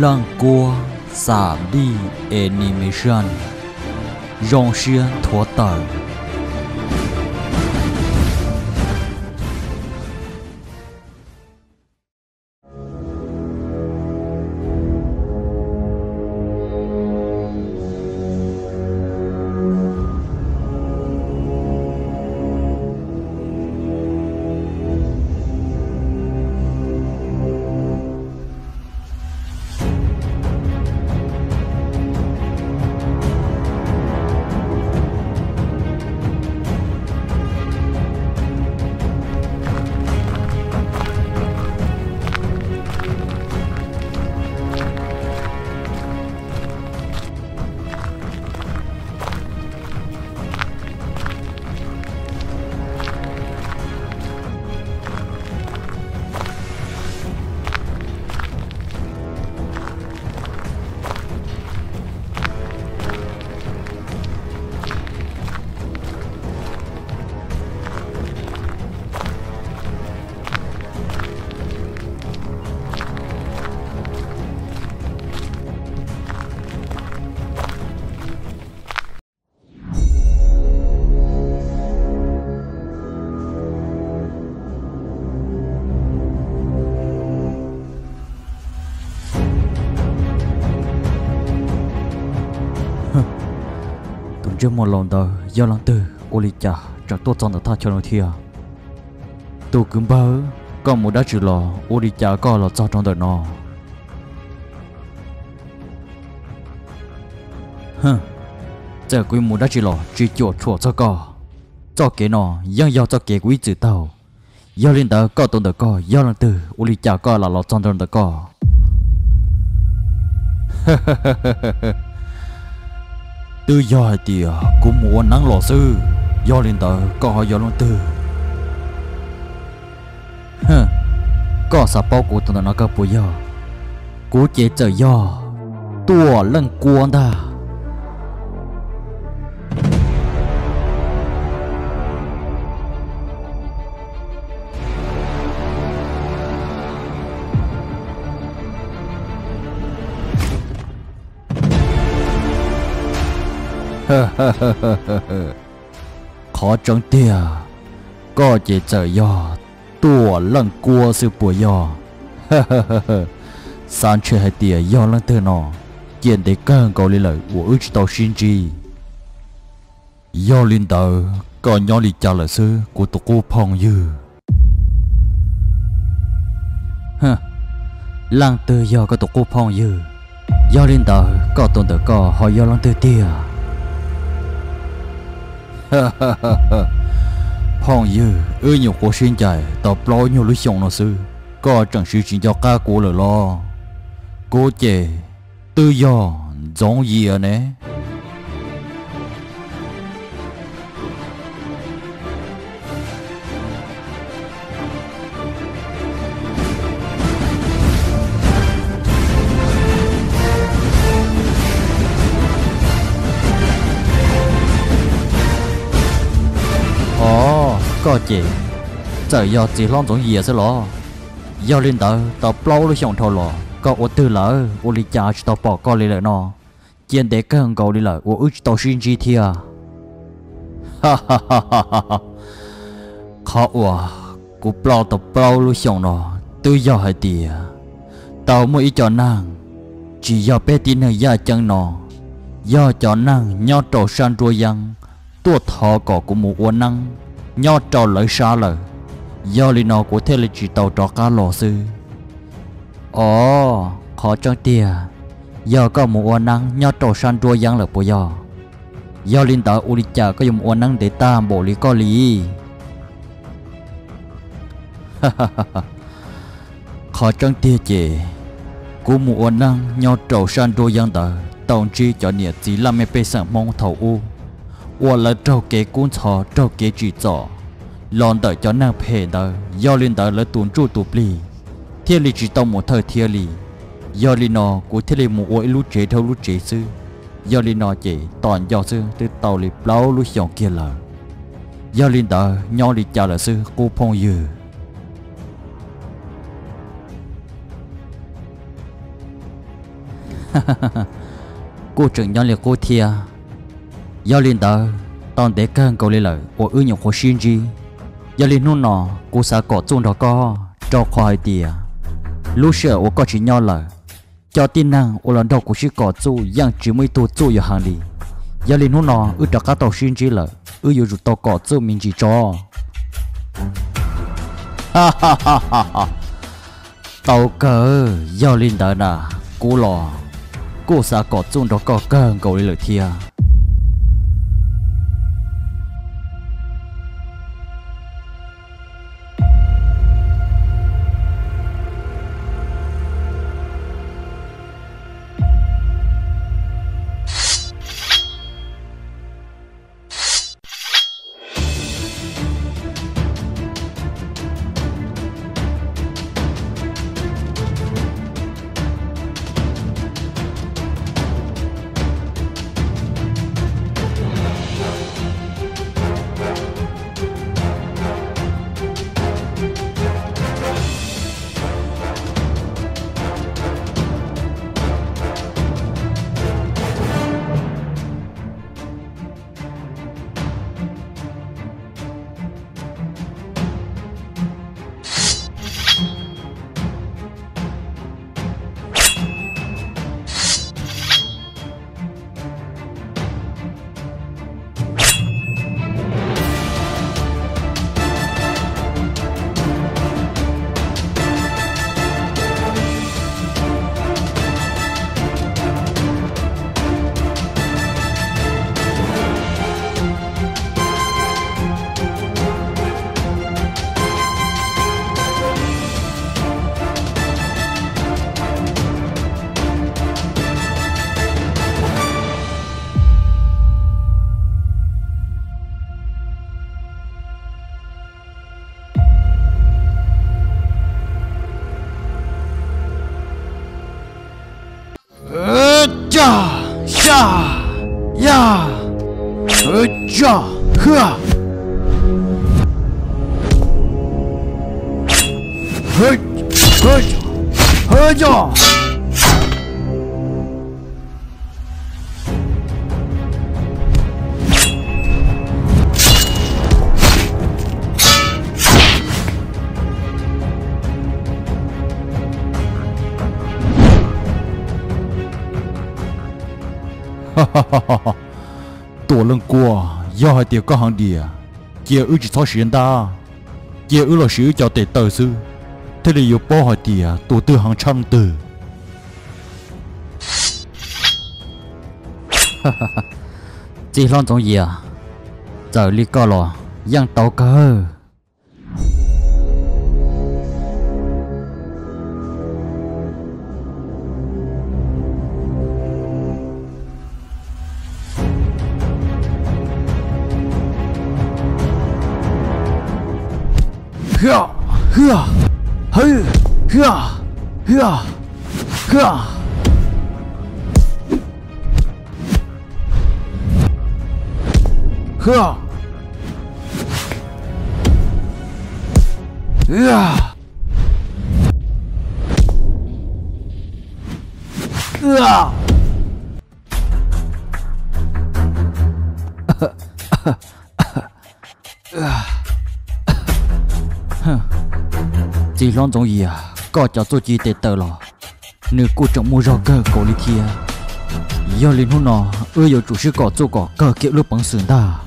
tua lăng cua giảm đi animation rong xuyên thua tờ tụi chưa một lần đầu do lần tư, ô lì chả chẳng tốt trong được tha cho nó thia tôi cứ bơ còn một đá chịu lò, ô lì chả có là cho trong đời nó hừ giờ quý một đá chịu lò chỉ chuột chuột cho co cho kế nó yang do cho kế quý chữ tàu. Do lên đó có tôn được co do lần tư, ô lì chả có là lò trong trong được co tư do thì à, cũng muốn nắng lò sư. Do lên tờ, có do luôn tư. Hừ, có sao bao của tụi nó có bùi do. Cố chế chờ do tua lần cuốn ta. khó trắng tia. Có chỉ chờ yo tua lần cua sư bùa yo san chơi hai tia yo lần tư nọ, kiện để cơn cầu lên lời của ước tàu xin chi do linh tờ, có nhỏ lì trả lời sư của tụ cô phong dư. Hả lăng tư do có tụ cô phong dư. Do linh tờ, có tôn tờ có hỏi do lăng tư tia phong dư ư nhiều cô xin chạy tập lo nhiều lúc xong nó sư có chẳng sự chuyện cho ca cô lời lo cô chè tự do giống gì à nè có chị trời giờ chị lo giống gì sẽ lo giờ lên tờ tờ plau lúc xong thôi lo có ô tư lỡ ô li cha tao bỏ con lý lỡ nó chiến để cái hàng cầu đi lại ô ước tao xin chi thia ha ha ha ha ha khó quá cú plau tao bao lúc xong nó tư do hai tìa tao mới ý cho nàng chỉ giờ bé tin hơi gia chân nó giờ cho nàng nhau trầu san rùa giăng tua thọ cỏ của một uốn năng nhau trò lợi xa lờ do lý nó của thế lịch chỉ tàu trò cá lò sư. Ồ, khó cho tia do có một ô năng nhau trò san rùa giang là bộ do. Do linh tàu u đi chả có dùng ô năng để ta bộ lý có lý. Khó trong tia chị của một ô năng nhau trò san rùa giang tờ. Tổng chi cho nhiệt chỉ làm mẹ bê sẵn mong thầu u. 我了周给工厂周给制造，浪的叫那配的，要领的了顿住独立，天里知道么特天里，要领呢古天里么我一路接头路接是，要领呢姐当要是的道理不路想见了，要领的鸟里家了是古朋友。 cô trưởng nhau liệt cô thia giao liên tờ tòn để cơn cầu lê lợi của ư nhục của Shinji. Gì giao nôn nọ cô sẽ có chung đó co, cho khỏi tìa. Lúc sợ ô có chỉ nhau lợi cho tin năng ô lần đầu của chỉ có chu yang chỉ mới tu chu ở hàng đi. Giao liên nôn nọ ư cho các tàu Shinji gì lợi ư yêu tàu có chu mình chỉ cho. Ha ha ha ha ha. Tàu cờ, giao liên tờ nà cô lò. Cô sẽ có chung đó có cơn cầu lê lợi thia tổ lưng cua do hai tiểu có hàng địa kia ư chỉ thọ xuyên ta kia ư là sử cho tệ tờ sư thế là yêu bỏ hai tiệc tổ tư hàng trăm từ chỉ lo trong gì à giờ li co lò yang tàu cơ hưa hưa hư hưa hưa hưa hưa hưa hưa chỉ lon giống gì à? Có cho tôi chỉ tệ tờ lo nếu cô trọng mua rau cơ cổ lý kia, do linh hôn nó ưa yêu chủ sư cỏ chỗ cỏ cơ kiểu lúc bằng sườn ta.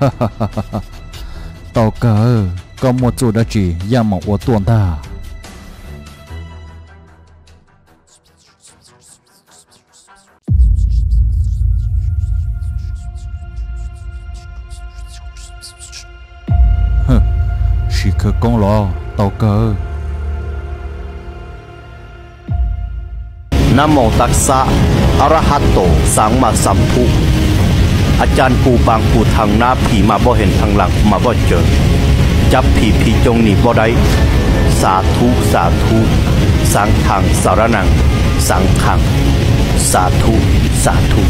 Tàu cờ, có một chỗ đã chỉ ya mỏng ô tuần ta. lo tàu cờ Nam mô Tát Sa Arahato Sang Ma Samphu อาจารย์ปูบางปูทางหน้าผีมาบ่เห็นทางหลังมาบ่เจอ จับผีผีจงหนีบ่ได้สาธุสาธุสังขังสารนัง สังขัง สาธุสาธุ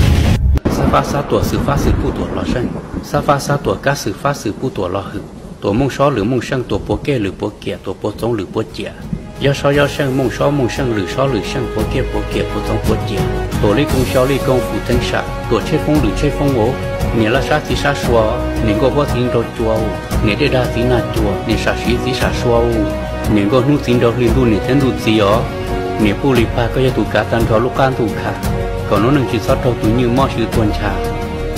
沙发沙朵是发是不朵老生，沙发沙朵嘎是发是不朵老 ตัวมงช้อหรือมงเชิงตัวปัวเก้หรือปัวเกียตัวปัวจงหรือปัวเจียยอช้อยอเชิงมงช้อมงเชิงหรือช้อหรือเชิงปัวเก้ปัวเกียปัวจงปัวเจียตัวลี่กงช้อลี่กงฝูเต็งฉะตัวเช่ฟงหรือเช่ฟงโอเนี่ยละชาสีชาชัวเนี่ยก็ว่าสิงโดจัวเนี่ยได้ดาสีนาจัวเนี่ยชาสีสีชาชัวเนี่ยก็นู่สิงโดลินดูเนี่ยเทนดูสีอ๋อเนี่ยผู้ลีพาก็จะถูกการตันทอลูกการถูกค่ะก่อนนู้นหนึ่งชิดซอดทอตุยยืมมอชื่อตวนชา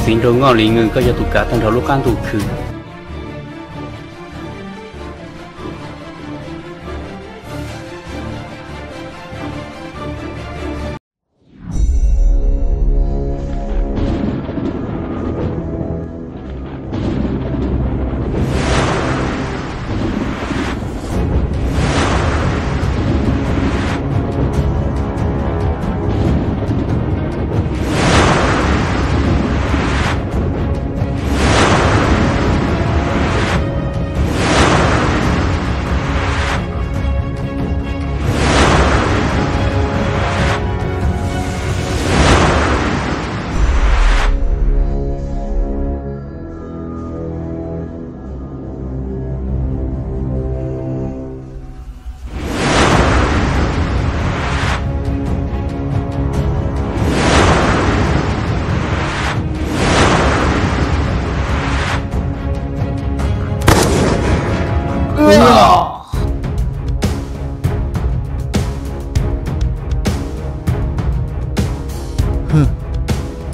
สิงโดงอลีเงินก็จะถูกการตันทอลูกการถูกคือ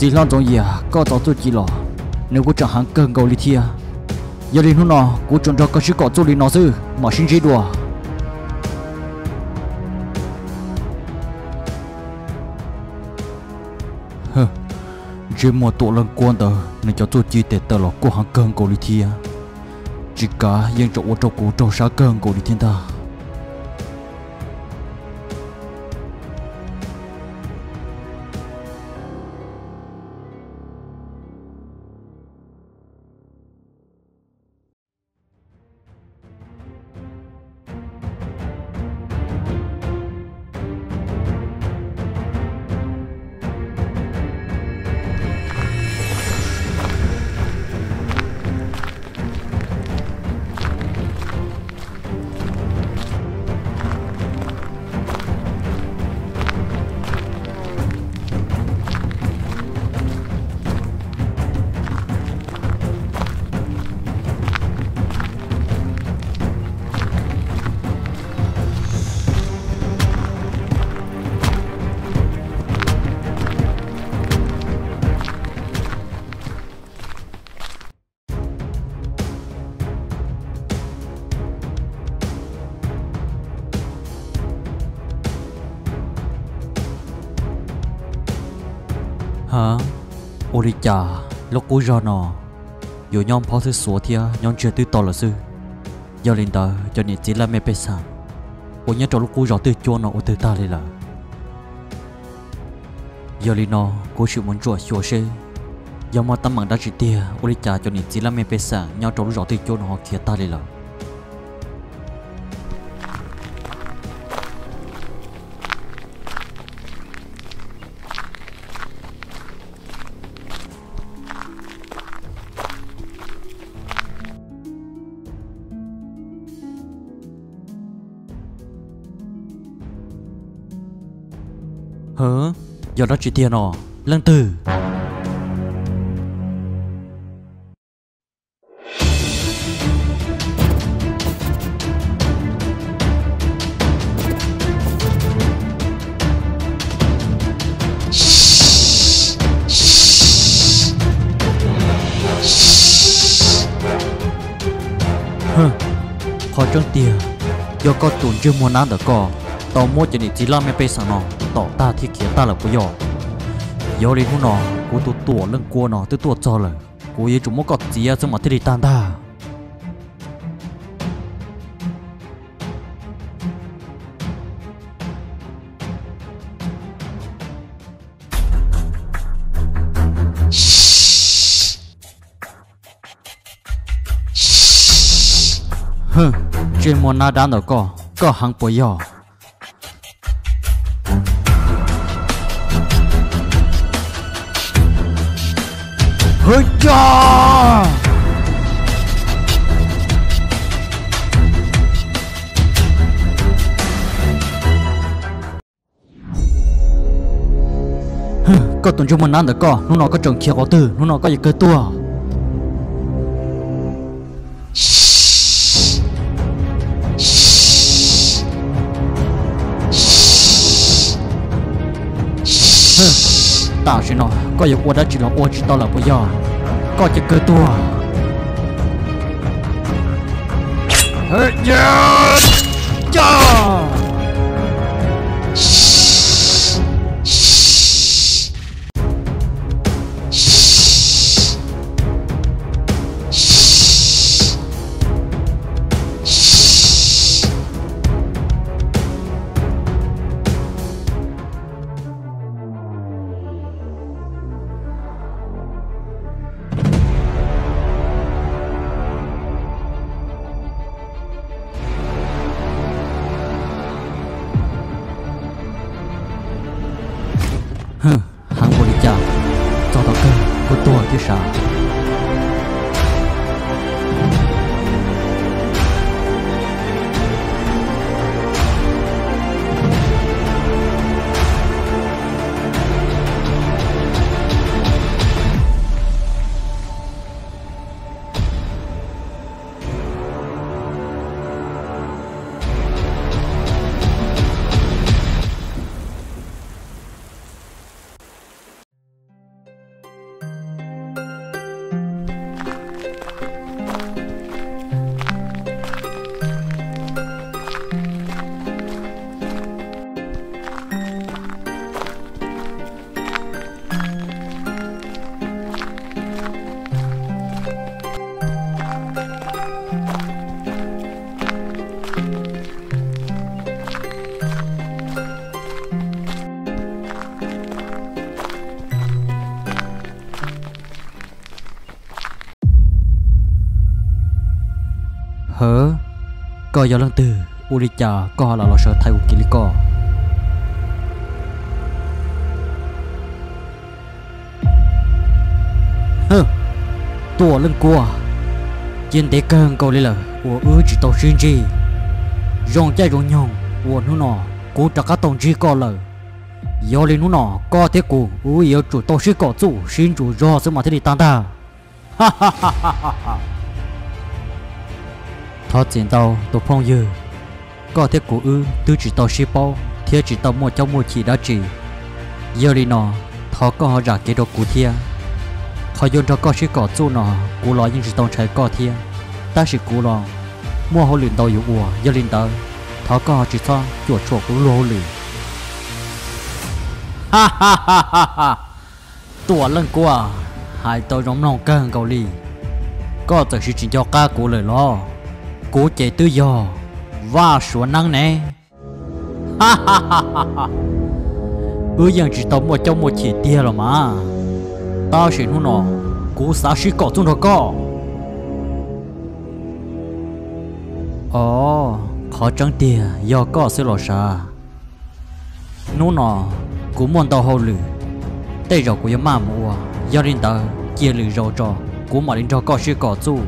chỉ lo trong gì à? Có cháu tôi chỉ lo. Nếu có chẳng hạn cần cầu lý thia à? giờ đến nó nó cô chọn cho có sự có tôi lý nó sư mà xin chế đùa. Hơ chỉ một tổ lần quan tờ, nên cho tôi chỉ để tờ lọ cô hàng cần cầu lý thia à? chỉ cả những chỗ ô trong cô trong sáng cần cầu lý thiên ta. Ô đi lúc ra nọ, dù nhóm phó thứ số thia, nhóm chưa tư to là sư giờ lên tờ cho nên chỉ là mẹ bê sang nhớ cho lúc cú ra tư chua nọ ta lên là. Giờ lên nọ, cô chịu muốn chuột chua sư giờ mà tâm mạng đã chỉ tia ô cho nên chỉ là mẹ bê nhau cho lúc ra tư chua nọ họ kia ta lên là. Giờ đó chỉ tiền nọ lăng từ hừ, khó trong tiền do có tụi chưa muốn ăn được co tao mua cho chỉ làm mấy bê nó tao ta thì kia ta là của yo yo đi nó của tụi tổ lưng của nó tụi tổ cho là của ye chúng mua cọt gì à mà thế đi tan ta. Hừ chuyện muốn na đan ở co có hàng bồi yo Good job! có tuần chung mình ăn được co, nó nó có trồng kia có từ, nó nó có gì cơ tua. Tao sẽ nói có gì qua đó chỉ là qua chỉ tao là bây giờ có gì cơ tua! Hớ. Có giờ lần từ, u có là lo sợ thay u kỳ co. Hơ tua lần qua chiến tế cơn cầu lấy là của ư chỉ tàu xin chi dòng chạy dòng nhong của nó nọ cố trả các tông chi co lời do lên nó nọ có thế cụ u yêu chủ tàu xin cọ chủ xin chủ do sự mà thế đi tan ta. Ha ha ha ha ha thọ tiền tàu tổ phong dư. Có thể của ư tư chỉ tàu ship bao thiết chỉ tàu mua trong mua chỉ đã chỉ giờ đi nọ, thọ có họ giả kế độ của thia. Họ dùng cho có sĩ cỏ chu nọ cú lo nhưng chỉ tàu trái cỏ thia. Ta chỉ cú lo mua họ luyện tàu yếu ủa giờ lên tàu thọ có họ chỉ cho chuột chuột cú lo liền ha ha ha ha ha. Tua lần qua à, hai tàu giống lòng cơn cầu lì. Có tự sự chỉ cho ca của lời lo cố chạy tự do và số năng nè ha ha ha ha ha. Ư chỉ tổng vào trong một chỉ tia rồi mà. Tao sẽ hôn nó. Cố xã sĩ cọ chúng nó có ồ, khó trắng tia. Do có sẽ lo xa nô nó. Cố muốn tao hậu lử. Tay rồi của yếm mà mua do đến tao chia lử rồi trò. Cú mà đến trò có sĩ cọ chung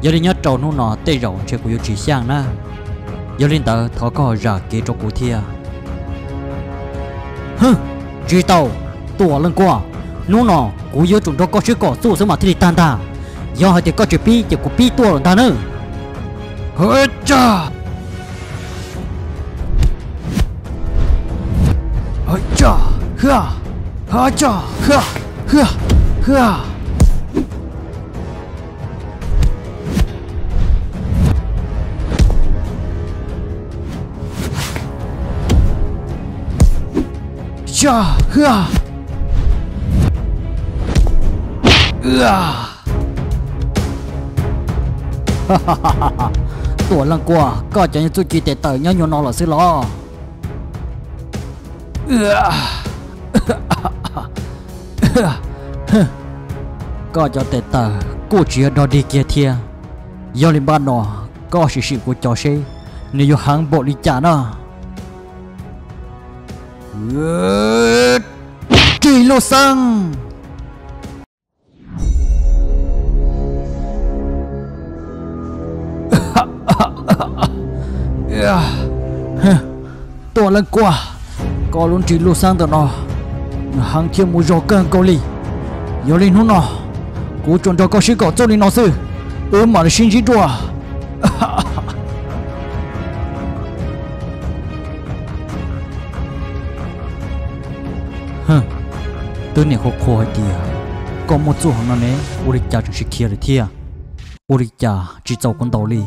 giờ đi nhớ trâu nó nọ tê rộng chơi của chỉ sang na. Giờ lên tờ thọ có rả kế cho cụ thia. Hừ chỉ tàu tua lưng qua. Nó nọ cụ yêu chúng nó có chữ cỏ số số mà thì tan ta giờ hai thì có chuyện pi chỉ cụ pi tua lần ta nữa hết cha. Hết cha ha ha cha ha ha ha cha hơ ưa. Tuổi lần qua có chẳng như tôi chỉ để tới nhau nhau nó là xí lo ưa. Có cho để tới cô chỉ ở đi kia thia. Do lên ban nó có sự sự của cho xe nếu hàng bộ đi trả nó. Kỳ lô xăng. Dạ. Tổ lần qua, Có luôn truy lô xăng tao nó. Hàng thiên mùi gió cơn cầu lì. Yêu linh hú nó. Cú chuẩn cho có sĩ cỏ, cho linh nó sư. Ơ mà là xin chỉ đùa tôi này khó khó hay tiệt có một chỗ hàng nó nè uri cha chỉ kia được thia, uri cha chỉ giàu con tàu li